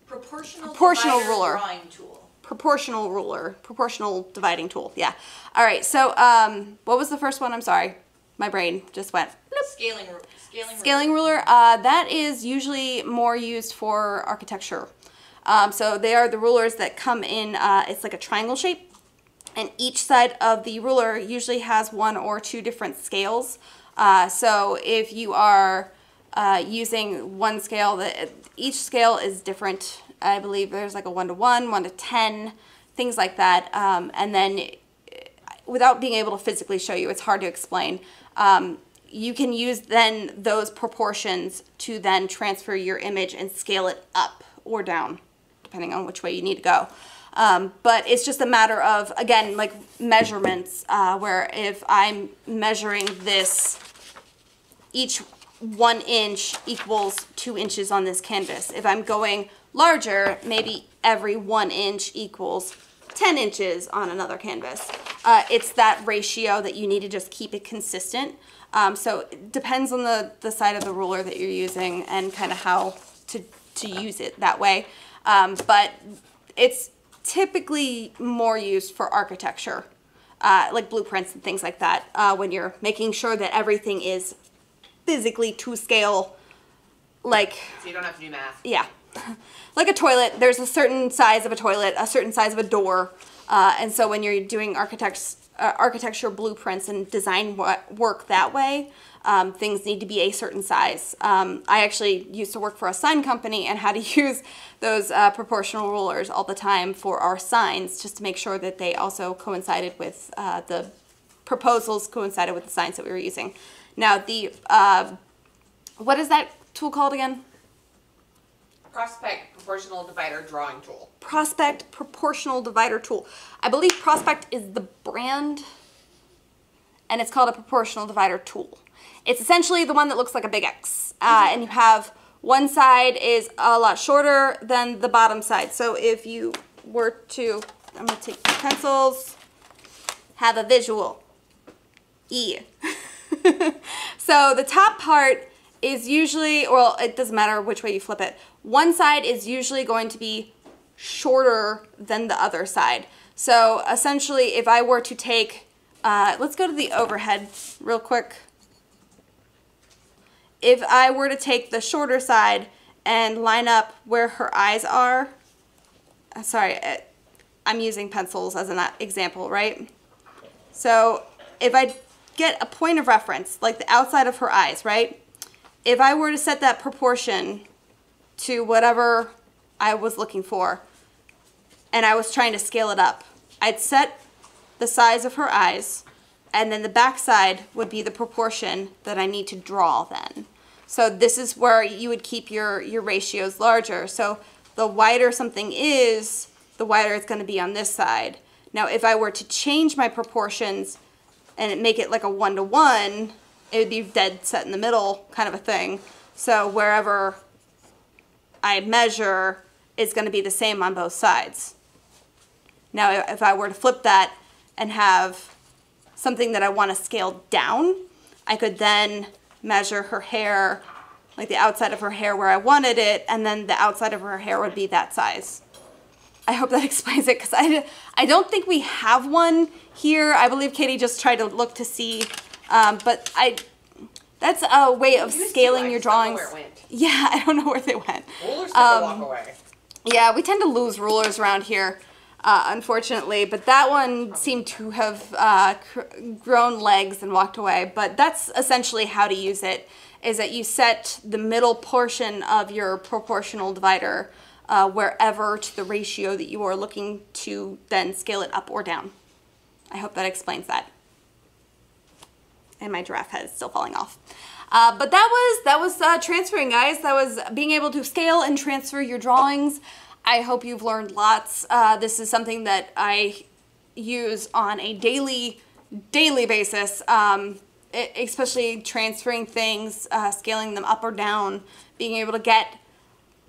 Proportional, Proportional ruler. drawing tool. Proportional ruler. Proportional dividing tool. Yeah. All right. So um, what was the first one? I'm sorry. My brain just went. Scaling, ru- scaling, Scaling ruler, uh, that is usually more used for architecture. Um, so they are the rulers that come in, uh, it's like a triangle shape. And each side of the ruler usually has one or two different scales. Uh, so if you are uh, using one scale, that each scale is different. I believe there's like a one to one, one to ten, things like that. Um, and then without being able to physically show you, it's hard to explain. Um, you can use then those proportions to then transfer your image and scale it up or down, depending on which way you need to go. Um, but it's just a matter of, again, like measurements, uh, where if I'm measuring this, each one inch equals two inches on this canvas. If I'm going larger, maybe every one inch equals 10 inches on another canvas. Uh, it's that ratio that you need to just keep it consistent. Um, so it depends on the, the side of the ruler that you're using and kind of how to, to use it that way. Um, but it's typically more used for architecture, uh, like blueprints and things like that, uh, when you're making sure that everything is physically to scale, like So you don't have to do math. yeah. like a toilet, there's a certain size of a toilet, a certain size of a door. Uh, and so when you're doing architects, uh, architecture blueprints and design wo- work that way, um, things need to be a certain size. Um, I actually used to work for a sign company and had to use those uh, proportional rulers all the time for our signs just to make sure that they also coincided with uh, the proposals coincided with the signs that we were using. Now the uh, what is that tool called again? Prospect proportional divider drawing tool. Prospect Proportional Divider Tool. I believe Prospect is the brand, and it's called a Proportional Divider Tool. It's essentially the one that looks like a big X, uh, and you have one side is a lot shorter than the bottom side. So if you were to, I'm gonna take the pencils, have a visual. E. so the top part is usually, well, it doesn't matter which way you flip it. One side is usually going to be shorter than the other side. So essentially, if I were to take, uh, let's go to the overhead real quick. If I were to take the shorter side and line up where her eyes are, uh, sorry, uh, I'm using pencils as an example, right? So if I get a point of reference, like the outside of her eyes, right? If I were to set that proportion to whatever I was looking for, and I was trying to scale it up, I'd set the size of her eyes, and then the back side would be the proportion that I need to draw then. So this is where you would keep your, your ratios larger. So the wider something is, the wider it's gonna be on this side. Now, if I were to change my proportions and make it like a one to one, it would be dead set in the middle kind of a thing. So wherever I measure is going to be the same on both sides. Now, if I were to flip that and have something that I want to scale down, I could then measure her hair, like the outside of her hair where I wanted it, and then the outside of her hair would be that size. I hope that explains it because I, I don't think we have one here. I believe Katie just tried to look to see, um, but I That's a way of scaling your just don't know drawings. Where it went. Yeah, I don't know where they went. Rulers Um, walk away. Yeah, we tend to lose rulers around here, uh, unfortunately. But that one seemed to have uh, grown legs and walked away. But that's essentially how to use it: is that you set the middle portion of your proportional divider uh, wherever to the ratio that you are looking to then scale it up or down. I hope that explains that. And my giraffe head is still falling off. Uh, but that was that was uh, transferring, guys. That was being able to scale and transfer your drawings. I hope you've learned lots. Uh, this is something that I use on a daily daily basis, um, especially transferring things, uh, scaling them up or down, being able to get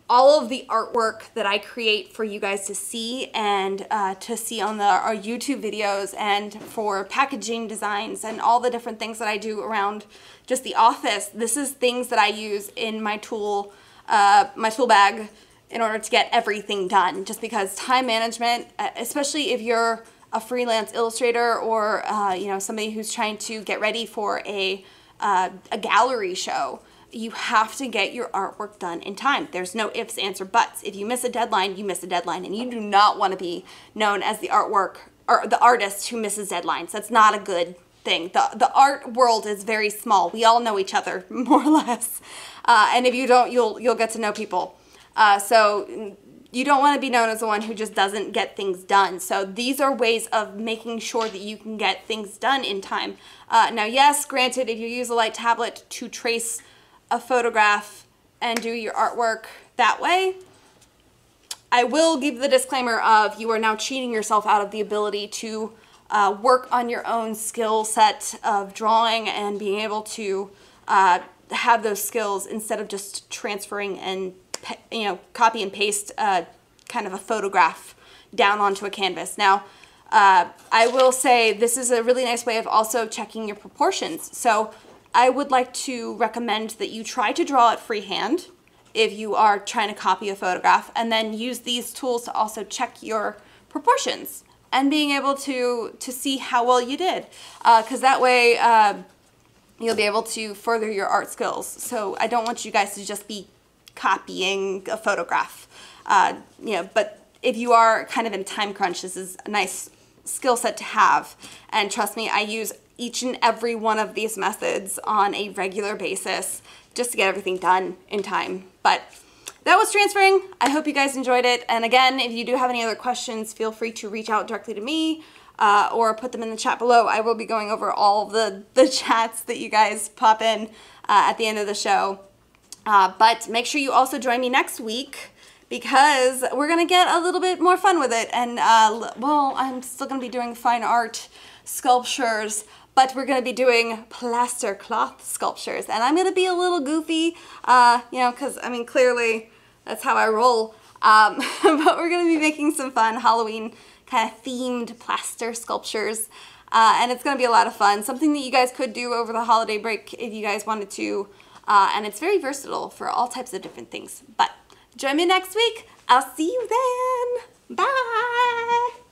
all of the artwork that I create for you guys to see and uh, to see on the our YouTube videos and for packaging designs and all the different things that I do around just the office. This is things that I use in my tool, uh, my tool bag in order to get everything done. Just because time management, uh, especially if you're a freelance illustrator or uh, you know somebody who's trying to get ready for a uh, a gallery show you have to get your artwork done in time. There's no ifs, ands, or buts. If you miss a deadline, you miss a deadline, and you do not want to be known as the artwork or the artist who misses deadlines. That's not a good thing. The the art world is very small. We all know each other more or less, uh, and if you don't, you'll you'll get to know people. Uh, so you don't want to be known as the one who just doesn't get things done. So these are ways of making sure that you can get things done in time. Uh, now, yes, granted, if you use a light tablet to trace a photograph and do your artwork that way, I will give the disclaimer of you are now cheating yourself out of the ability to uh, work on your own skill set of drawing and being able to uh, have those skills instead of just transferring and you know copy and paste uh, kind of a photograph down onto a canvas. Now, uh, I will say this is a really nice way of also checking your proportions. So I would like to recommend that you try to draw it freehand if you are trying to copy a photograph and then use these tools to also check your proportions and being able to to see how well you did because that way uh, you'll be able to further your art skills so i don't want you guys to just be copying a photograph uh, you know but if you are kind of in a time crunch this is a nice skill set to have and trust me i use each and every one of these methods on a regular basis just to get everything done in time but that was transferring. I hope you guys enjoyed it. And again, if you do have any other questions, feel free to reach out directly to me uh, or put them in the chat below. I will be going over all the, the chats that you guys pop in uh, at the end of the show. Uh, but make sure you also join me next week because we're going to get a little bit more fun with it. And, uh, well, I'm still going to be doing fine art sculptures but we're going to be doing plaster cloth sculptures. And i'm going to be a little goofy uh, you know because i mean clearly that's how i roll. Um, but we're going to be making some fun halloween kind of themed plaster sculptures uh, and it's going to be a lot of fun. Something that you guys could do over the holiday break if you guys wanted to uh, and it's very versatile for all types of different things. But join me next week. I'll see you then. Bye.